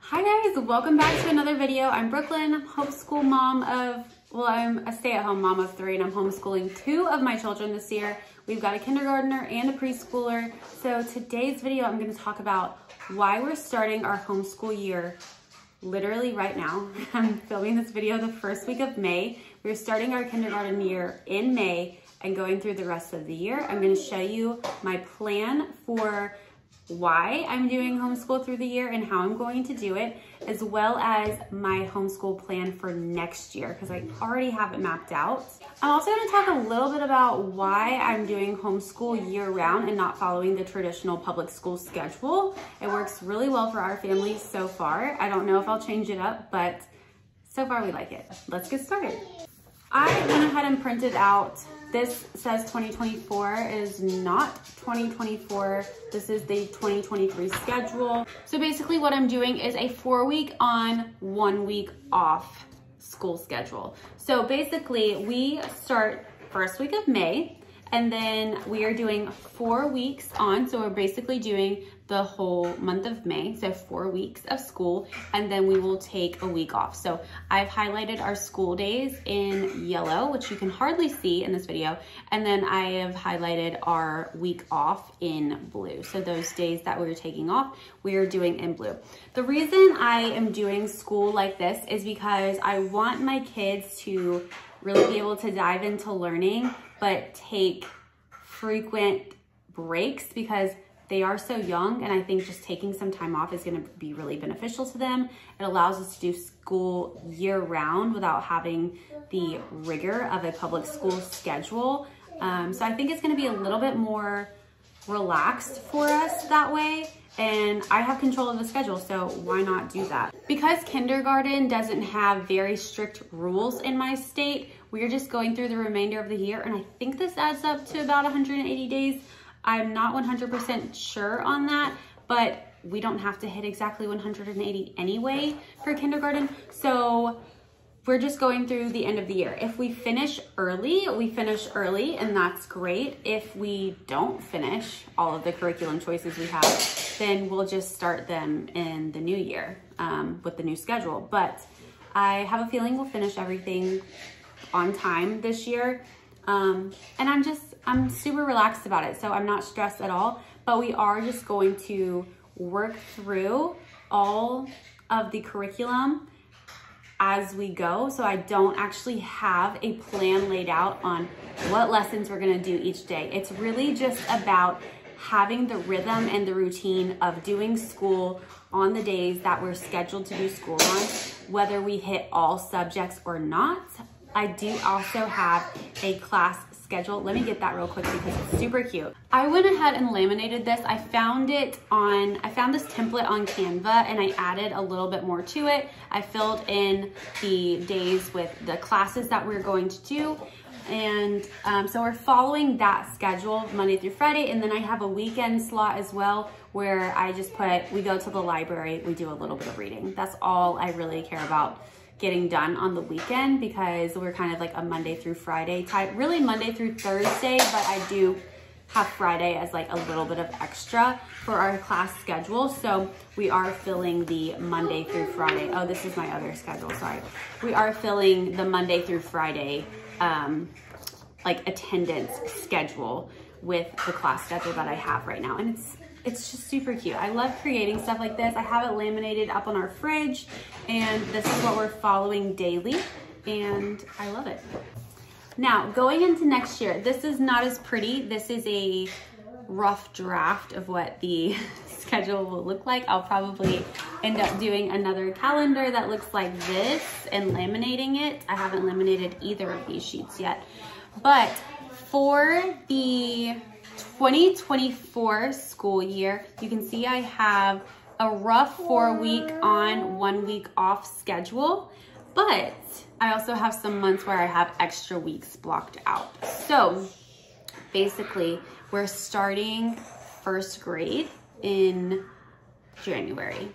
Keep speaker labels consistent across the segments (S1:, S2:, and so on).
S1: Hi guys, welcome back to another video. I'm Brooklyn, homeschool mom of, well, I'm a stay-at-home mom of three and I'm homeschooling two of my children this year. We've got a kindergartner and a preschooler. So today's video, I'm gonna talk about why we're starting our homeschool year literally right now. I'm filming this video the first week of May. We're starting our kindergarten year in May and going through the rest of the year. I'm gonna show you my plan for why I'm doing homeschool through the year and how I'm going to do it, as well as my homeschool plan for next year, because I already have it mapped out. I'm also gonna talk a little bit about why I'm doing homeschool year round and not following the traditional public school schedule. It works really well for our family so far. I don't know if I'll change it up, but so far we like it. Let's get started. I went ahead and printed out this says 2024 is not 2024. This is the 2023 schedule. So basically what I'm doing is a four week on, one week off school schedule. So basically we start first week of May and then we are doing four weeks on. So we're basically doing the whole month of May, so four weeks of school, and then we will take a week off. So I've highlighted our school days in yellow, which you can hardly see in this video, and then I have highlighted our week off in blue. So those days that we are taking off, we are doing in blue. The reason I am doing school like this is because I want my kids to really be able to dive into learning, but take frequent breaks because they are so young and I think just taking some time off is gonna be really beneficial to them. It allows us to do school year round without having the rigor of a public school schedule. Um, so I think it's gonna be a little bit more relaxed for us that way and I have control of the schedule, so why not do that? Because kindergarten doesn't have very strict rules in my state, we're just going through the remainder of the year, and I think this adds up to about 180 days. I'm not 100% sure on that, but we don't have to hit exactly 180 anyway for kindergarten. So we're just going through the end of the year. If we finish early, we finish early and that's great. If we don't finish all of the curriculum choices we have, then we'll just start them in the new year um, with the new schedule. But I have a feeling we'll finish everything on time this year. Um, and I'm just, I'm super relaxed about it. So I'm not stressed at all, but we are just going to work through all of the curriculum as we go. So I don't actually have a plan laid out on what lessons we're gonna do each day. It's really just about having the rhythm and the routine of doing school on the days that we're scheduled to do school on, whether we hit all subjects or not. I do also have a class schedule. Let me get that real quick because it's super cute. I went ahead and laminated this. I found it on, I found this template on Canva and I added a little bit more to it. I filled in the days with the classes that we're going to do. And um, so we're following that schedule Monday through Friday. And then I have a weekend slot as well where I just put, we go to the library, we do a little bit of reading. That's all I really care about getting done on the weekend because we're kind of like a Monday through Friday type, really Monday through Thursday, but I do have Friday as like a little bit of extra for our class schedule. So we are filling the Monday through Friday. Oh, this is my other schedule, sorry. We are filling the Monday through Friday um, like attendance schedule with the class schedule that I have right now. And it's it's just super cute. I love creating stuff like this. I have it laminated up on our fridge and this is what we're following daily and I love it. Now, going into next year, this is not as pretty. This is a rough draft of what the schedule will look like. I'll probably end up doing another calendar that looks like this and laminating it. I haven't laminated either of these sheets yet. But for the 2024 school year, you can see I have a rough four week on, one week off schedule, but I also have some months where I have extra weeks blocked out. So basically we're starting first grade in January.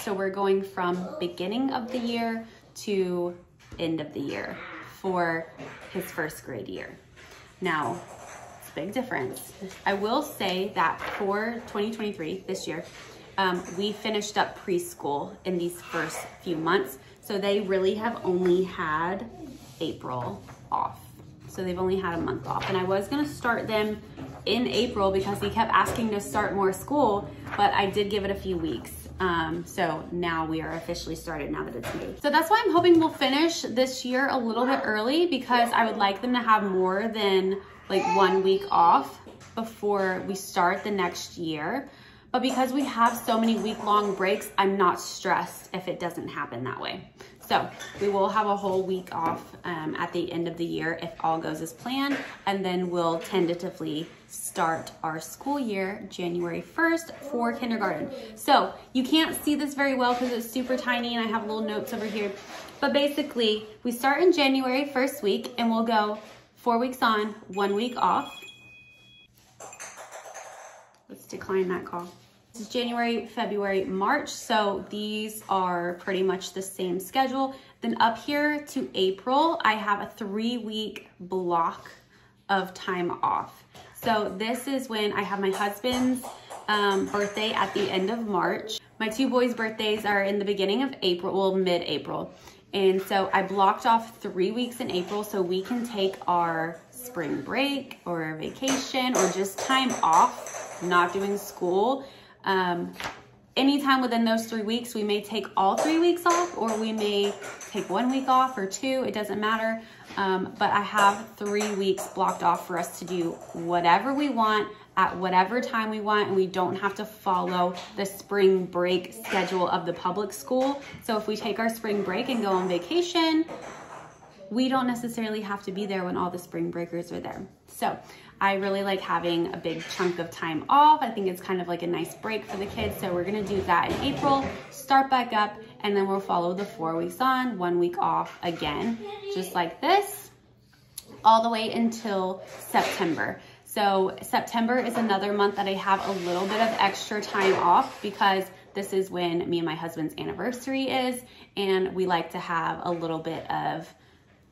S1: So we're going from beginning of the year to end of the year for his first grade year. Now, big difference. I will say that for 2023, this year, um, we finished up preschool in these first few months. So they really have only had April off. So they've only had a month off. And I was gonna start them in April because he kept asking to start more school, but I did give it a few weeks. Um, so now we are officially started now that it's May. So that's why I'm hoping we'll finish this year a little bit early because I would like them to have more than like one week off before we start the next year. But because we have so many week long breaks, I'm not stressed if it doesn't happen that way. So we will have a whole week off um, at the end of the year if all goes as planned, and then we'll tentatively start our school year January 1st for kindergarten. So you can't see this very well because it's super tiny and I have little notes over here. But basically, we start in January first week and we'll go four weeks on, one week off. Let's decline that call. This is January, February, March. So these are pretty much the same schedule. Then up here to April, I have a three week block of time off. So this is when I have my husband's um, birthday at the end of March. My two boys' birthdays are in the beginning of April, well, mid-April. And so I blocked off three weeks in April so we can take our spring break or vacation or just time off, not doing school. Um, anytime within those three weeks, we may take all three weeks off or we may take one week off or two, it doesn't matter. Um, but I have three weeks blocked off for us to do whatever we want at whatever time we want and we don't have to follow the spring break schedule of the public school. So if we take our spring break and go on vacation, we don't necessarily have to be there when all the spring breakers are there. So I really like having a big chunk of time off. I think it's kind of like a nice break for the kids. So we're gonna do that in April, start back up, and then we'll follow the four weeks on, one week off again, just like this, all the way until September. So September is another month that I have a little bit of extra time off because this is when me and my husband's anniversary is, and we like to have a little bit of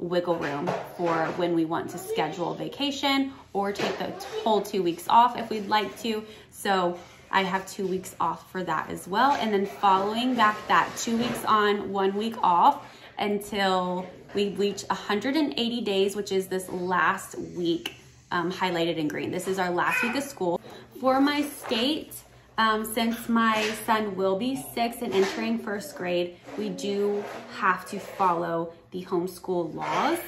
S1: wiggle room for when we want to schedule vacation or take the whole two weeks off if we'd like to. So I have two weeks off for that as well. And then following back that two weeks on, one week off until we reach 180 days, which is this last week um, highlighted in green. This is our last week of school. For my state, um, since my son will be six and entering first grade, we do have to follow the homeschool laws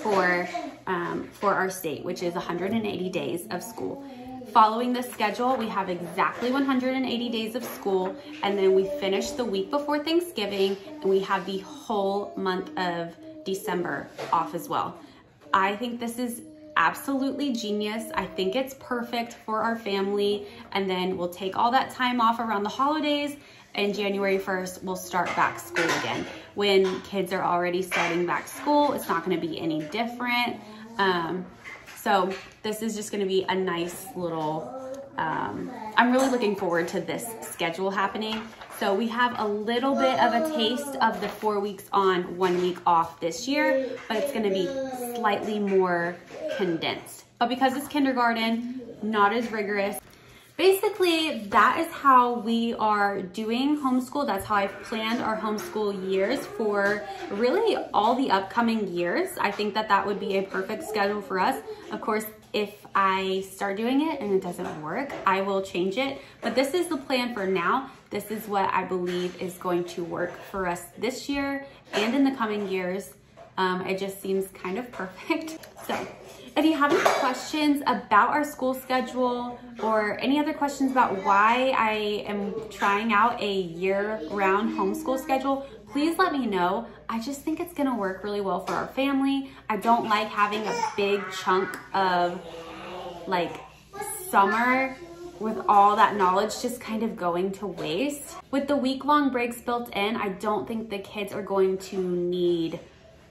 S1: for, um, for our state, which is 180 days of school. Following the schedule, we have exactly 180 days of school, and then we finish the week before Thanksgiving, and we have the whole month of December off as well. I think this is absolutely genius. I think it's perfect for our family. And then we'll take all that time off around the holidays and January 1st, we'll start back school again. When kids are already starting back school, it's not gonna be any different. Um, so this is just gonna be a nice little, um, I'm really looking forward to this schedule happening. So we have a little bit of a taste of the four weeks on, one week off this year, but it's gonna be slightly more condensed. But because it's kindergarten, not as rigorous, basically that is how we are doing homeschool. That's how I've planned our homeschool years for really all the upcoming years. I think that that would be a perfect schedule for us. Of course, if I start doing it and it doesn't work, I will change it. But this is the plan for now. This is what I believe is going to work for us this year and in the coming years. Um, it just seems kind of perfect. So if you have any questions about our school schedule or any other questions about why I am trying out a year-round homeschool schedule, please let me know. I just think it's gonna work really well for our family. I don't like having a big chunk of like summer with all that knowledge just kind of going to waste. With the week-long breaks built in, I don't think the kids are going to need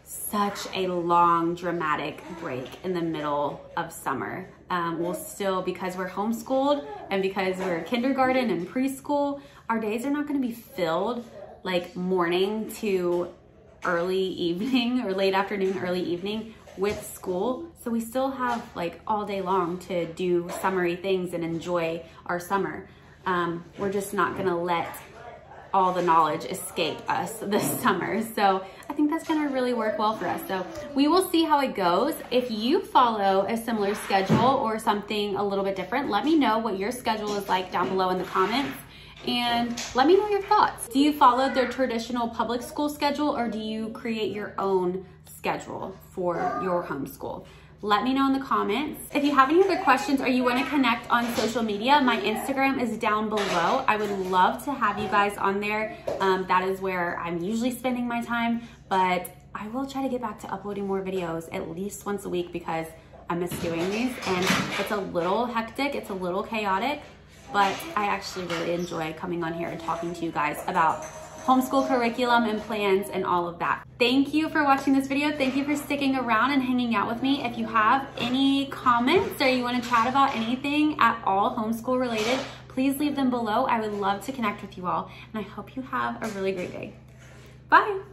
S1: such a long dramatic break in the middle of summer. Um, we'll still, because we're homeschooled and because we're kindergarten and preschool, our days are not gonna be filled like morning to early evening or late afternoon, early evening with school. So we still have like all day long to do summery things and enjoy our summer. um, we're just not gonna let all the knowledge escape us this summer. So I think that's gonna really work well for us. So we will see how it goes. If you follow a similar schedule or something a little bit different, let me know what your schedule is like down below in the comments and let me know your thoughts. Do you follow the traditional public school schedule or do you create your own schedule for your homeschool? Let me know in the comments. If you have any other questions or you wanna connect on social media, my Instagram is down below. I would love to have you guys on there. Um, that is where I'm usually spending my time, but I will try to get back to uploading more videos at least once a week because I miss doing these and it's a little hectic, it's a little chaotic, but I actually really enjoy coming on here and talking to you guys about homeschool curriculum and plans and all of that. Thank you for watching this video. Thank you for sticking around and hanging out with me. If you have any comments or you want to chat about anything at all homeschool related, please leave them below. I would love to connect with you all and I hope you have a really great day. Bye.